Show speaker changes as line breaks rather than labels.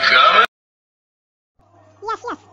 Yes, yes.